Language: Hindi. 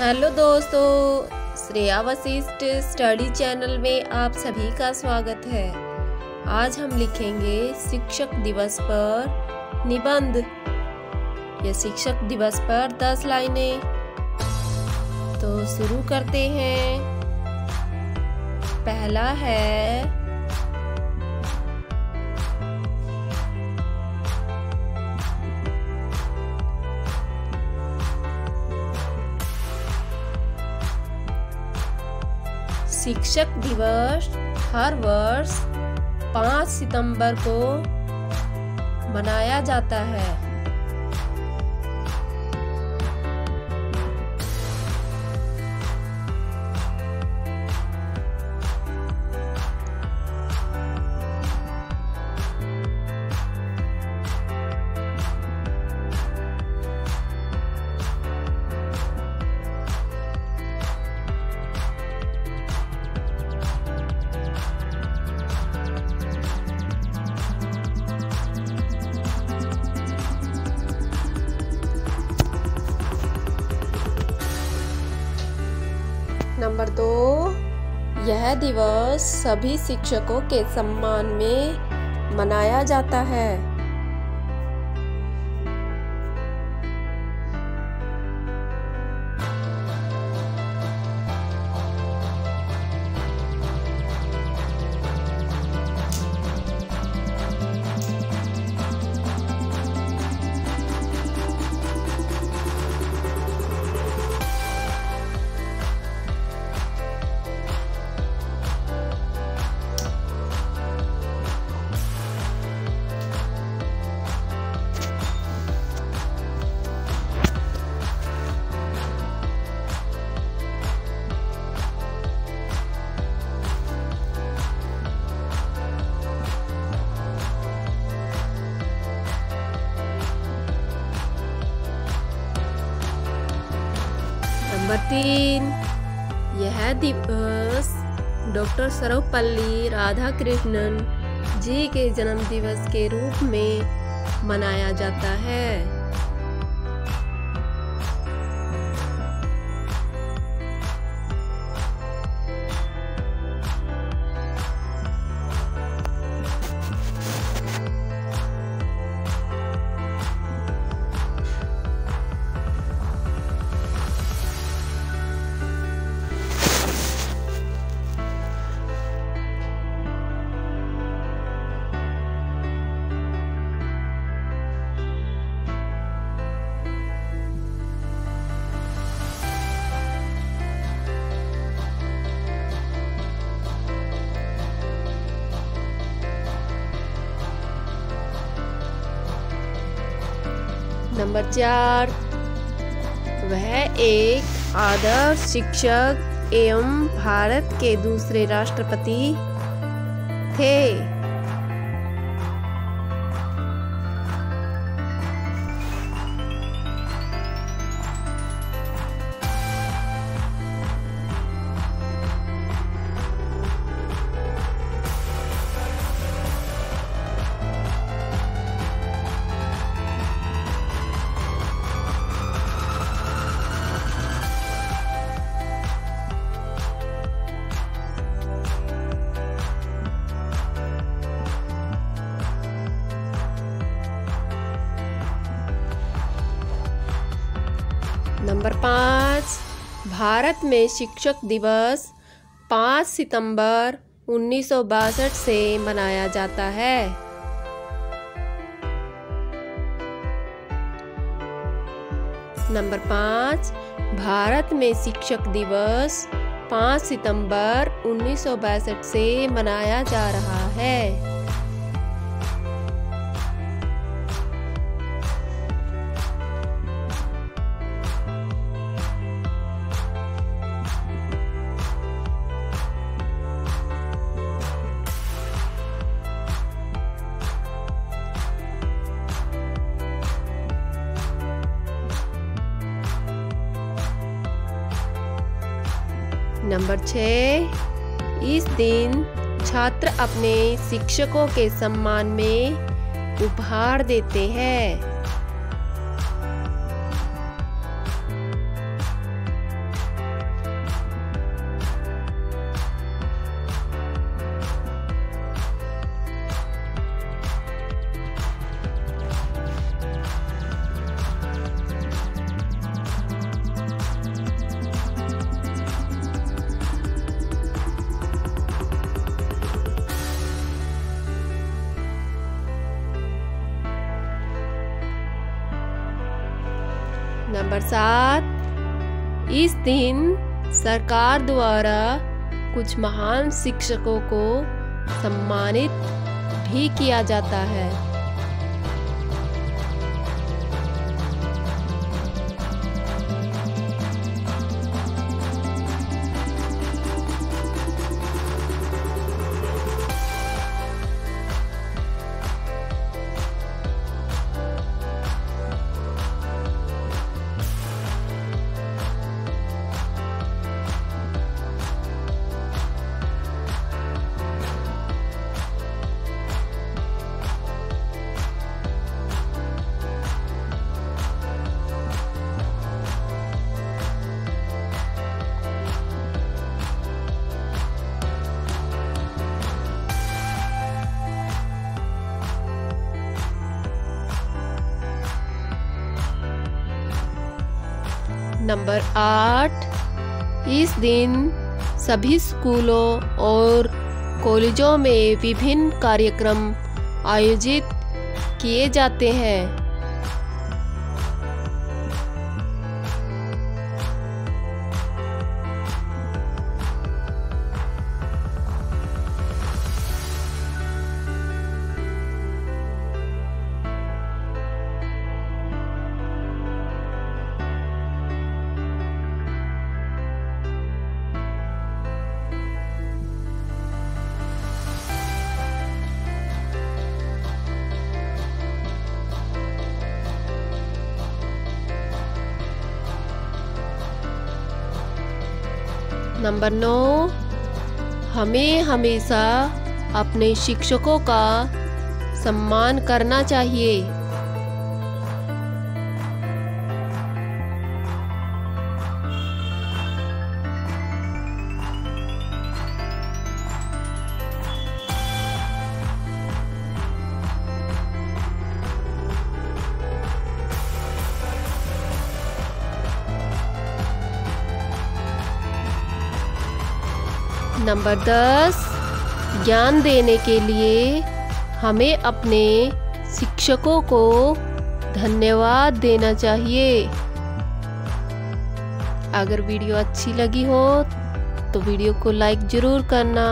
हेलो दोस्तों, श्रेया वशिष्ठ स्टडी चैनल में आप सभी का स्वागत है। आज हम लिखेंगे शिक्षक दिवस पर निबंध। या शिक्षक दिवस पर दस लाइनें। तो शुरू करते हैं। पहला है शिक्षक दिवस हर वर्ष पाँच सितंबर को मनाया जाता है। नंबर दो यह दिवस सभी शिक्षकों के सम्मान में मनाया जाता है। नंबर यह दिवस डॉक्टर सर्वपल्ली राधाकृष्णन जी के जन्म दिवस के रूप में मनाया जाता है। नंबर चार। वह एक आदर्श शिक्षक एवं भारत के दूसरे राष्ट्रपति थे। नंबर पाँच, भारत में शिक्षक दिवस पाँच सितंबर उन्नीस सौ बासठ से मनाया जाता है। नंबर पाँच, भारत में शिक्षक दिवस पाँच सितंबर उन्नीस सौ बासठ से मनाया जा रहा है। नंबर छ। इस दिन छात्र अपने शिक्षकों के सम्मान में उपहार देते हैं। नंबर सात इस दिन सरकार द्वारा कुछ महान शिक्षकों को सम्मानित भी किया जाता है। नंबर आठ, इस दिन सभी स्कूलों और कॉलेजों में विभिन्न कार्यक्रम आयोजित किए जाते हैं। नंबर नौ हमें हमेशा अपने शिक्षकों का सम्मान करना चाहिए। नंबर दस, ज्ञान देने के लिए हमें अपने शिक्षकों को धन्यवाद देना चाहिए। अगर वीडियो अच्छी लगी हो तो वीडियो को लाइक ज़रूर करना।